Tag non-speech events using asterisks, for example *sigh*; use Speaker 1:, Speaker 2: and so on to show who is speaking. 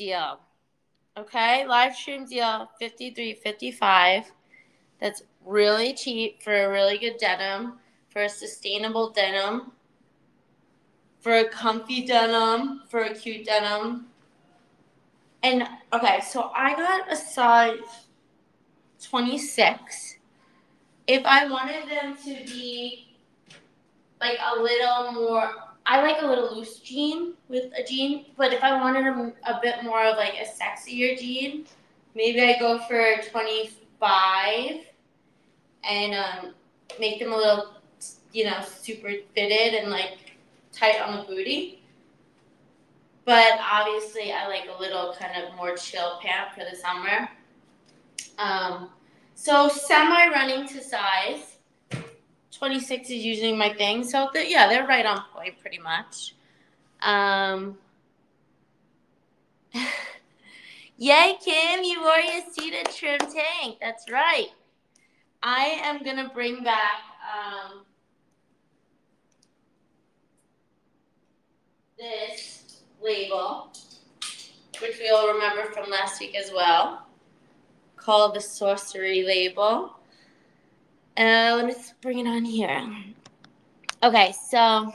Speaker 1: deal. Okay, live stream deal 53.55. That's really cheap for a really good denim, for a sustainable denim, for a comfy denim, for a cute denim. And okay, so I got a size 26. If I wanted them to be like a little more I like a little loose jean with a jean, but if I wanted a, a bit more of like a sexier jean, maybe I go for 25 and um, make them a little, you know, super fitted and like tight on the booty. But obviously, I like a little kind of more chill pant for the summer. Um, so semi running to size. 26 is usually my thing. So yeah, they're right on point pretty much. Um, *laughs* Yay, Kim, you wore your Cedar trim tank. That's right. I am going to bring back um, this label, which we all remember from last week as well, called the Sorcery label. Uh, let me bring it on here. Okay, so